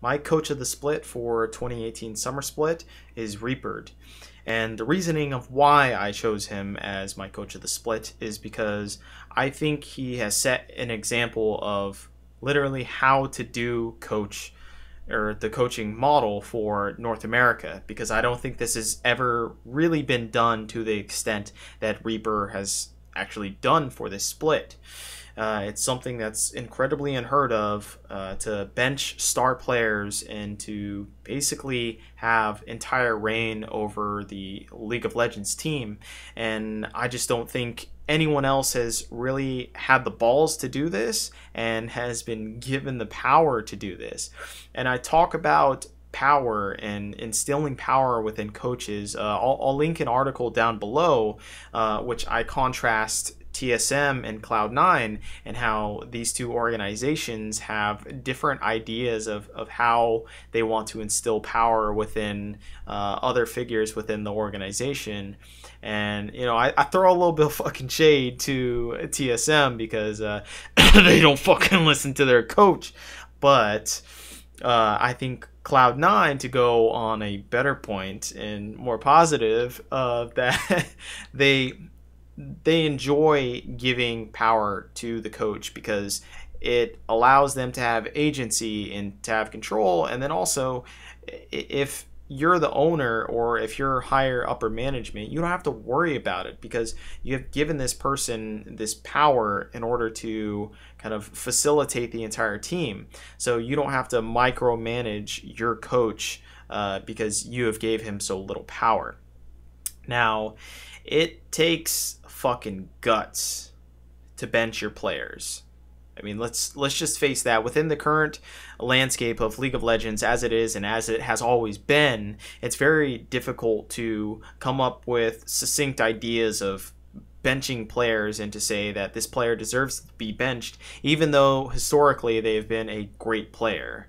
my coach of the split for 2018 summer split is Reapered. And the reasoning of why I chose him as my coach of the split is because I think he has set an example of literally how to do coach or the coaching model for North America because I don't think this has ever really been done to the extent that Reaper has actually done for this split. Uh, it's something that's incredibly unheard of uh, to bench star players and to basically have entire reign over the League of Legends team. And I just don't think anyone else has really had the balls to do this and has been given the power to do this. And I talk about power and instilling power within coaches. Uh, I'll, I'll, link an article down below, uh, which I contrast TSM and Cloud9 and how these two organizations have different ideas of, of how they want to instill power within uh, other figures within the organization. And, you know, I, I, throw a little bit of fucking shade to TSM because uh, they don't fucking listen to their coach. But uh, I think Cloud9 to go on a better point and more positive uh, that they they enjoy giving power to the coach because it allows them to have agency and to have control. And then also if you're the owner or if you're higher upper management you don't have to worry about it because you have given this person this power in order to kind of facilitate the entire team. So you don't have to micromanage your coach uh, because you have gave him so little power now it takes fucking guts to bench your players. I mean, let's let's just face that within the current landscape of League of Legends as it is and as it has always been, it's very difficult to come up with succinct ideas of benching players and to say that this player deserves to be benched even though historically they've been a great player.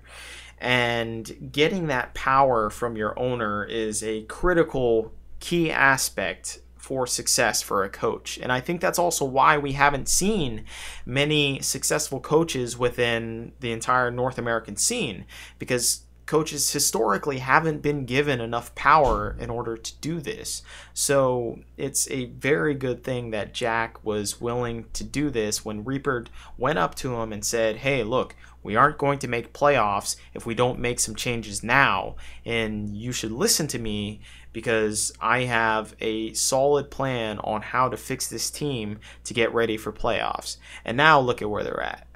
And getting that power from your owner is a critical key aspect for success for a coach. And I think that's also why we haven't seen many successful coaches within the entire North American scene because coaches historically haven't been given enough power in order to do this. So it's a very good thing that Jack was willing to do this when Reaper went up to him and said, Hey, look, we aren't going to make playoffs if we don't make some changes now, and you should listen to me because I have a solid plan on how to fix this team to get ready for playoffs. And now look at where they're at.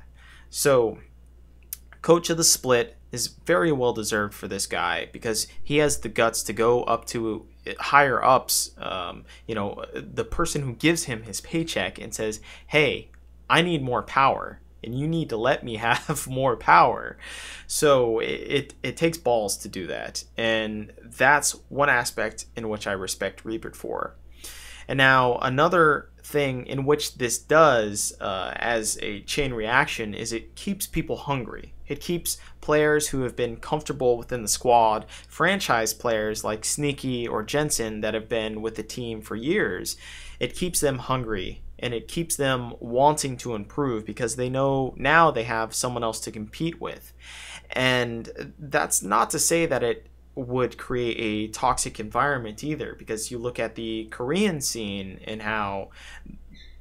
So, coach of the split is very well deserved for this guy because he has the guts to go up to higher ups, um, you know, the person who gives him his paycheck and says, hey, I need more power and you need to let me have more power. So it, it, it, takes balls to do that. And that's one aspect in which I respect Reaper for. And now another thing in which this does uh, as a chain reaction is it keeps people hungry. It keeps players who have been comfortable within the squad, franchise players like Sneaky or Jensen that have been with the team for years, it keeps them hungry and it keeps them wanting to improve because they know now they have someone else to compete with. And that's not to say that it would create a toxic environment either because you look at the Korean scene and how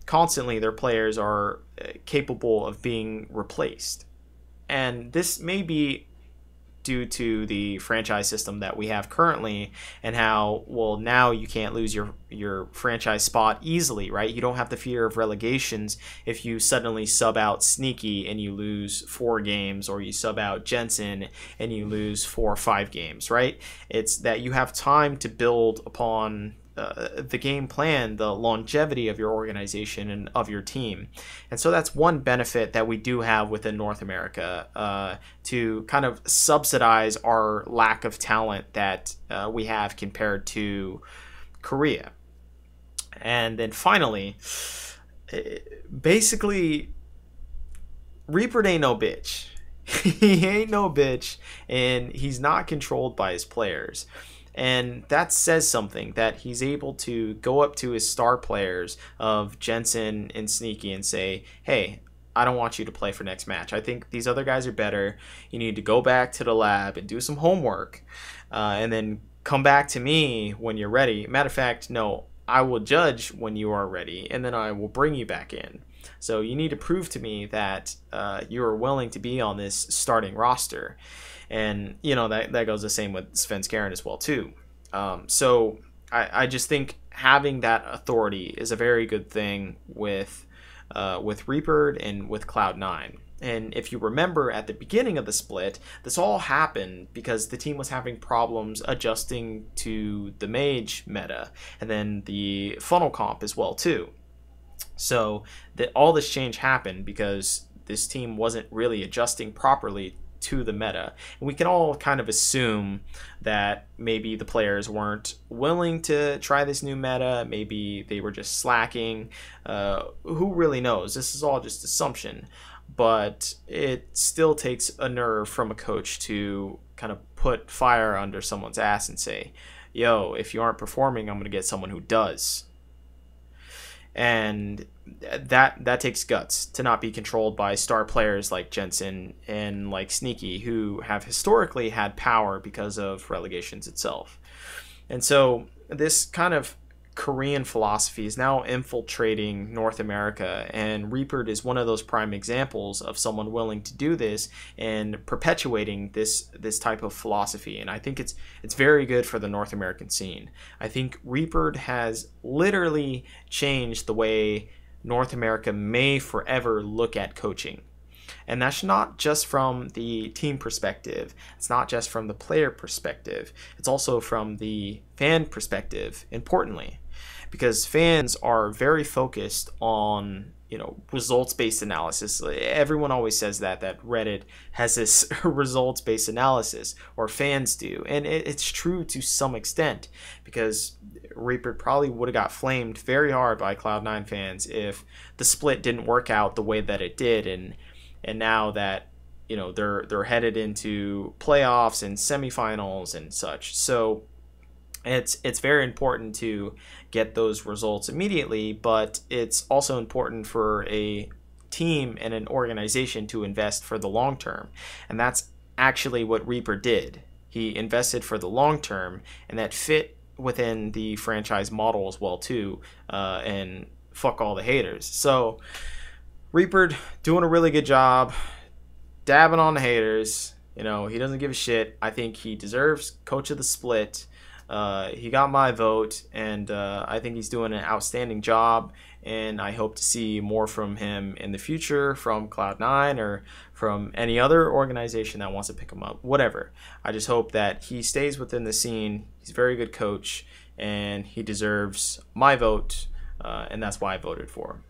constantly their players are uh, capable of being replaced. And this may be due to the franchise system that we have currently and how well now you can't lose your your franchise spot easily right? You don't have the fear of relegations if you suddenly sub out sneaky and you lose four games or you sub out jensen and you lose four or five games right? It's that you have time to build upon uh, the game plan, the longevity of your organization and of your team. And so that's one benefit that we do have within North America uh, to kind of subsidize our lack of talent that uh, we have compared to Korea. And then finally, eh, basically, Reaper ain't no bitch. he ain't no bitch, and he's not controlled by his players. And that says something that he's able to go up to his star players of Jensen and Sneaky and say, hey, I don't want you to play for next match. I think these other guys are better. You need to go back to the lab and do some homework, uh, and then come back to me when you're ready. Matter of fact, no, I will judge when you are ready, and then I will bring you back in. So you need to prove to me that uh, you are willing to be on this starting roster, and you know that that goes the same with Svenskeren as well too. Um, so I, I just think having that authority is a very good thing with uh, with Reaper and with Cloud Nine. And if you remember at the beginning of the split, this all happened because the team was having problems adjusting to the mage meta and then the funnel comp as well too. So that all this change happened because this team wasn't really adjusting properly to the meta. And we can all kind of assume that maybe the players weren't willing to try this new meta, maybe they were just slacking. Uh, who really knows? This is all just assumption. But it still takes a nerve from a coach to kind of put fire under someone's ass and say, yo, if you aren't performing, I'm going to get someone who does and that that takes guts to not be controlled by star players like Jensen and like Sneaky who have historically had power because of relegations itself. And so this kind of Korean philosophy is now infiltrating North America, and Reaper is one of those prime examples of someone willing to do this and perpetuating this this type of philosophy. And I think it's it's very good for the North American scene. I think Reaper has literally changed the way North America may forever look at coaching. And that's not just from the team perspective, it's not just from the player perspective, it's also from the fan perspective, importantly because fans are very focused on you know results based analysis. Everyone always says that that reddit has this results based analysis or fans do. And it, it's true to some extent because reaper probably would have got flamed very hard by cloud9 fans if the split didn't work out the way that it did. And and now that you know they're they're headed into playoffs and semifinals and such. So it's it's very important to get those results immediately, but it's also important for a team and an organization to invest for the long term. And that's actually what Reaper did. He invested for the long term, and that fit within the franchise model as well too. Uh, and fuck all the haters. So Reaper doing a really good job, dabbing on the haters. You know he doesn't give a shit. I think he deserves coach of the split. Uh, he got my vote, and uh, I think he's doing an outstanding job. And I hope to see more from him in the future from Cloud9 or from any other organization that wants to pick him up, whatever. I just hope that he stays within the scene. He's a very good coach, and he deserves my vote, uh, and that's why I voted for him.